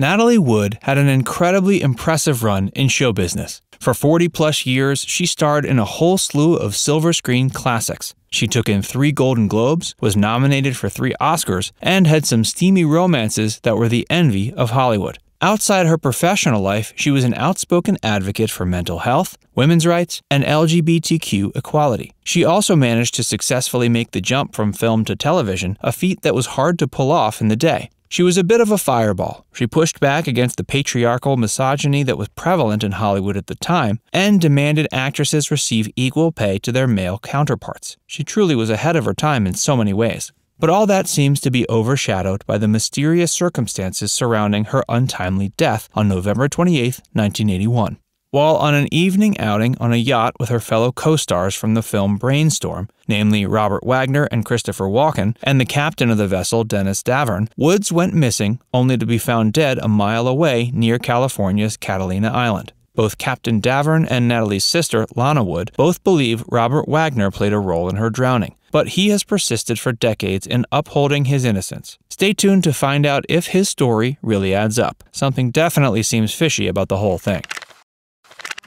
Natalie Wood had an incredibly impressive run in show business. For 40 plus years, she starred in a whole slew of silver screen classics. She took in three Golden Globes, was nominated for three Oscars, and had some steamy romances that were the envy of Hollywood. Outside her professional life, she was an outspoken advocate for mental health, women's rights, and LGBTQ equality. She also managed to successfully make the jump from film to television, a feat that was hard to pull off in the day. She was a bit of a fireball. She pushed back against the patriarchal misogyny that was prevalent in Hollywood at the time and demanded actresses receive equal pay to their male counterparts. She truly was ahead of her time in so many ways. But all that seems to be overshadowed by the mysterious circumstances surrounding her untimely death on November 28, 1981. While on an evening outing on a yacht with her fellow co stars from the film Brainstorm, namely Robert Wagner and Christopher Walken, and the captain of the vessel, Dennis Davern, Woods went missing, only to be found dead a mile away near California's Catalina Island. Both Captain Davern and Natalie's sister, Lana Wood, both believe Robert Wagner played a role in her drowning but he has persisted for decades in upholding his innocence. Stay tuned to find out if his story really adds up. Something definitely seems fishy about the whole thing.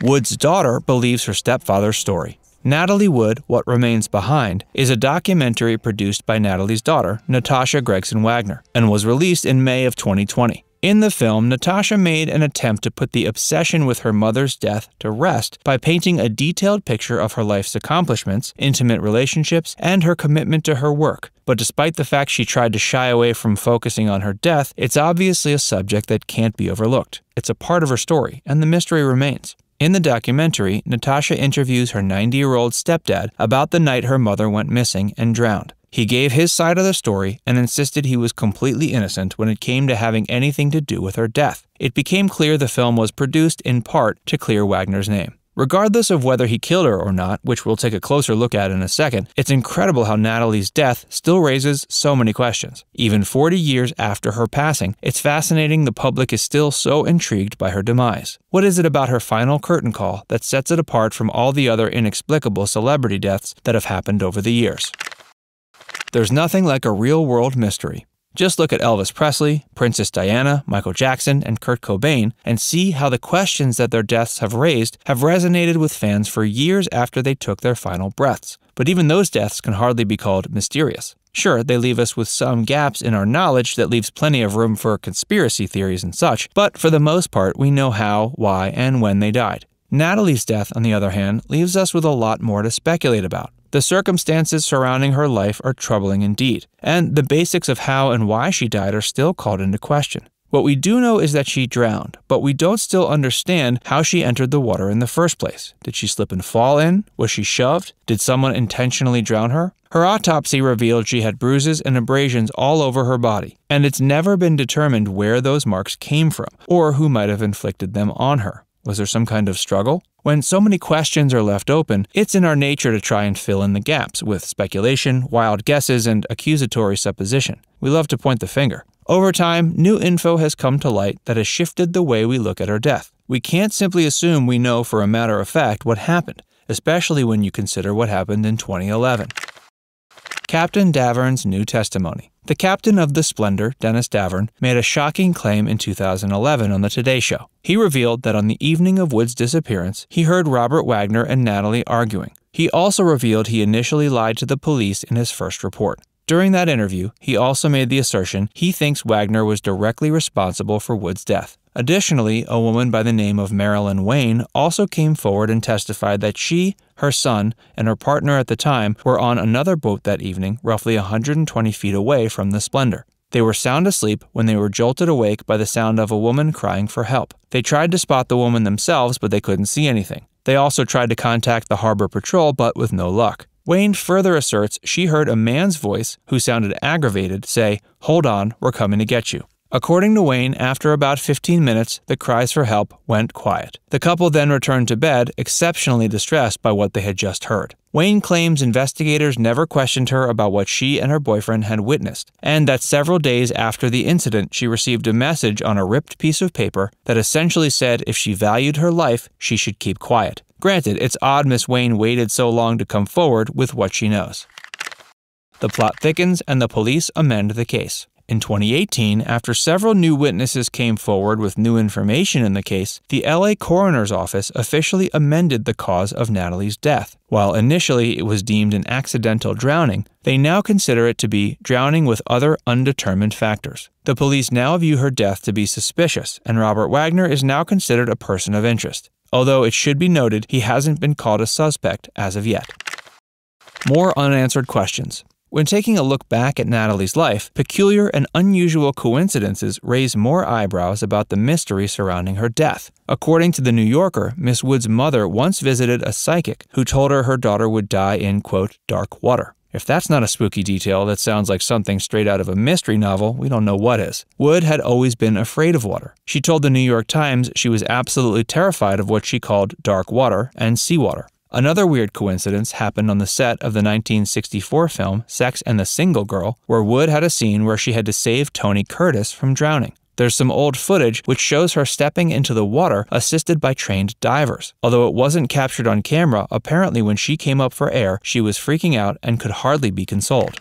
Wood's daughter believes her stepfather's story. Natalie Wood, What Remains Behind, is a documentary produced by Natalie's daughter, Natasha Gregson Wagner, and was released in May of 2020. In the film, Natasha made an attempt to put the obsession with her mother's death to rest by painting a detailed picture of her life's accomplishments, intimate relationships, and her commitment to her work. But despite the fact she tried to shy away from focusing on her death, it's obviously a subject that can't be overlooked. It's a part of her story, and the mystery remains. In the documentary, Natasha interviews her 90 year old stepdad about the night her mother went missing and drowned. He gave his side of the story and insisted he was completely innocent when it came to having anything to do with her death. It became clear the film was produced in part to clear Wagner's name. Regardless of whether he killed her or not, which we'll take a closer look at in a second, it's incredible how Natalie's death still raises so many questions. Even 40 years after her passing, it's fascinating the public is still so intrigued by her demise. What is it about her final curtain call that sets it apart from all the other inexplicable celebrity deaths that have happened over the years? There's nothing like a real world mystery. Just look at Elvis Presley, Princess Diana, Michael Jackson, and Kurt Cobain and see how the questions that their deaths have raised have resonated with fans for years after they took their final breaths. But even those deaths can hardly be called mysterious. Sure, they leave us with some gaps in our knowledge that leaves plenty of room for conspiracy theories and such, but for the most part, we know how, why, and when they died. Natalie's death, on the other hand, leaves us with a lot more to speculate about. The circumstances surrounding her life are troubling indeed, and the basics of how and why she died are still called into question. What we do know is that she drowned, but we don't still understand how she entered the water in the first place. Did she slip and fall in? Was she shoved? Did someone intentionally drown her? Her autopsy revealed she had bruises and abrasions all over her body, and it's never been determined where those marks came from or who might have inflicted them on her. Was there some kind of struggle? When so many questions are left open, it's in our nature to try and fill in the gaps with speculation, wild guesses, and accusatory supposition. We love to point the finger. Over time, new info has come to light that has shifted the way we look at our death. We can't simply assume we know for a matter of fact what happened, especially when you consider what happened in 2011. Captain Davern's new testimony. The captain of the Splendor, Dennis Davern, made a shocking claim in 2011 on The Today Show. He revealed that on the evening of Wood's disappearance, he heard Robert Wagner and Natalie arguing. He also revealed he initially lied to the police in his first report. During that interview, he also made the assertion he thinks Wagner was directly responsible for Wood's death. Additionally, a woman by the name of Marilyn Wayne also came forward and testified that she, her son, and her partner at the time were on another boat that evening, roughly 120 feet away from the Splendor. They were sound asleep when they were jolted awake by the sound of a woman crying for help. They tried to spot the woman themselves, but they couldn't see anything. They also tried to contact the harbor patrol, but with no luck. Wayne further asserts she heard a man's voice, who sounded aggravated, say, Hold on, we're coming to get you. According to Wayne, after about 15 minutes, the cries for help went quiet. The couple then returned to bed, exceptionally distressed by what they had just heard. Wayne claims investigators never questioned her about what she and her boyfriend had witnessed, and that several days after the incident, she received a message on a ripped piece of paper that essentially said if she valued her life, she should keep quiet. Granted, it's odd Miss Wayne waited so long to come forward with what she knows. The plot thickens and the police amend the case. In 2018, after several new witnesses came forward with new information in the case, the LA coroner's office officially amended the cause of Natalie's death. While initially it was deemed an accidental drowning, they now consider it to be drowning with other undetermined factors. The police now view her death to be suspicious, and Robert Wagner is now considered a person of interest. Although it should be noted he hasn't been called a suspect as of yet. More unanswered questions. When taking a look back at Natalie's life, peculiar and unusual coincidences raise more eyebrows about the mystery surrounding her death. According to The New Yorker, Miss Wood's mother once visited a psychic who told her her daughter would die in, quote, dark water. If that's not a spooky detail that sounds like something straight out of a mystery novel, we don't know what is. Wood had always been afraid of water. She told the New York Times she was absolutely terrified of what she called dark water and seawater. Another weird coincidence happened on the set of the 1964 film Sex and the Single Girl, where Wood had a scene where she had to save Tony Curtis from drowning. There's some old footage which shows her stepping into the water assisted by trained divers. Although it wasn't captured on camera, apparently when she came up for air, she was freaking out and could hardly be consoled.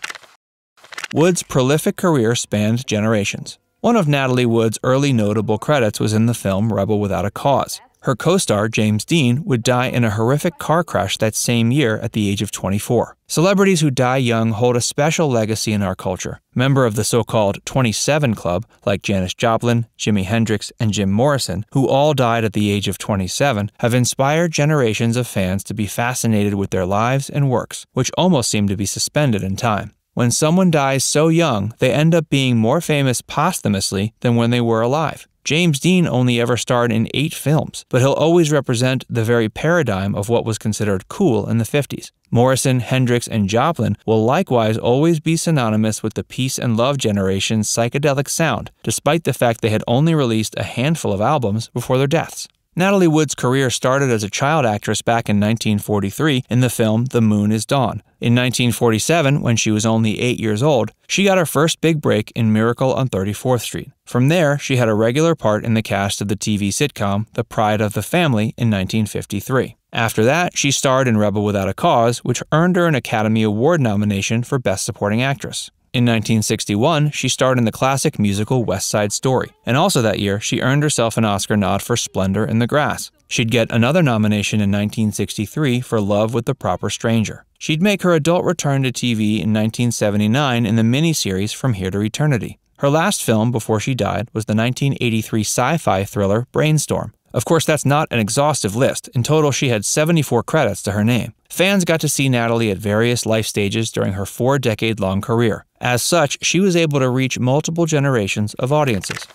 Wood's prolific career spanned generations. One of Natalie Wood's early notable credits was in the film Rebel Without a Cause. Her co star, James Dean, would die in a horrific car crash that same year at the age of 24. Celebrities who die young hold a special legacy in our culture. Member of the so called 27 Club, like Janis Joplin, Jimi Hendrix, and Jim Morrison, who all died at the age of 27, have inspired generations of fans to be fascinated with their lives and works, which almost seem to be suspended in time. When someone dies so young, they end up being more famous posthumously than when they were alive. James Dean only ever starred in eight films, but he'll always represent the very paradigm of what was considered cool in the 50s. Morrison, Hendrix, and Joplin will likewise always be synonymous with the peace and love generation's psychedelic sound, despite the fact they had only released a handful of albums before their deaths. Natalie Wood's career started as a child actress back in 1943 in the film The Moon is Down. In 1947, when she was only eight years old, she got her first big break in Miracle on 34th Street. From there, she had a regular part in the cast of the TV sitcom The Pride of the Family in 1953. After that, she starred in Rebel Without a Cause, which earned her an Academy Award nomination for Best Supporting Actress. In 1961, she starred in the classic musical West Side Story, and also that year, she earned herself an Oscar nod for Splendor in the Grass. She'd get another nomination in 1963 for Love with the Proper Stranger. She'd make her adult return to TV in 1979 in the miniseries From Here to Eternity. Her last film before she died was the 1983 sci fi thriller Brainstorm. Of course, that's not an exhaustive list. In total, she had 74 credits to her name. Fans got to see Natalie at various life stages during her four decade long career. As such, she was able to reach multiple generations of audiences.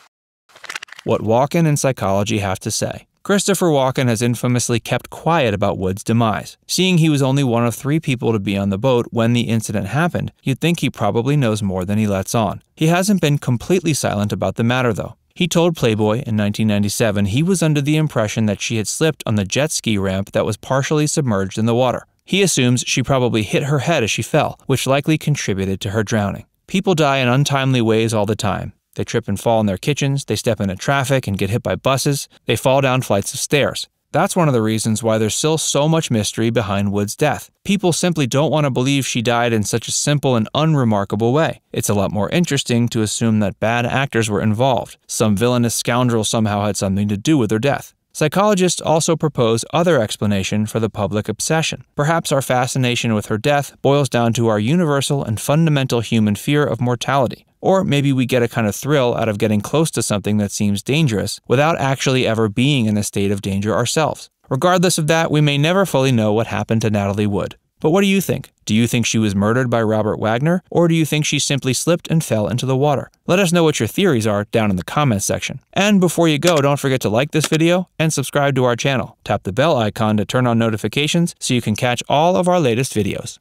What Walken and psychology have to say. Christopher Walken has infamously kept quiet about Wood's demise. Seeing he was only one of three people to be on the boat when the incident happened, you'd think he probably knows more than he lets on. He hasn't been completely silent about the matter, though. He told Playboy in 1997 he was under the impression that she had slipped on the jet ski ramp that was partially submerged in the water. He assumes she probably hit her head as she fell, which likely contributed to her drowning. People die in untimely ways all the time. They trip and fall in their kitchens, they step into traffic and get hit by buses, they fall down flights of stairs. That's one of the reasons why there's still so much mystery behind Wood's death. People simply don't want to believe she died in such a simple and unremarkable way. It's a lot more interesting to assume that bad actors were involved. Some villainous scoundrel somehow had something to do with her death. Psychologists also propose other explanation for the public obsession. Perhaps our fascination with her death boils down to our universal and fundamental human fear of mortality. Or maybe we get a kind of thrill out of getting close to something that seems dangerous without actually ever being in a state of danger ourselves. Regardless of that, we may never fully know what happened to Natalie Wood. But what do you think? Do you think she was murdered by Robert Wagner, or do you think she simply slipped and fell into the water? Let us know what your theories are down in the comments section. And before you go, don't forget to like this video and subscribe to our channel. Tap the bell icon to turn on notifications so you can catch all of our latest videos.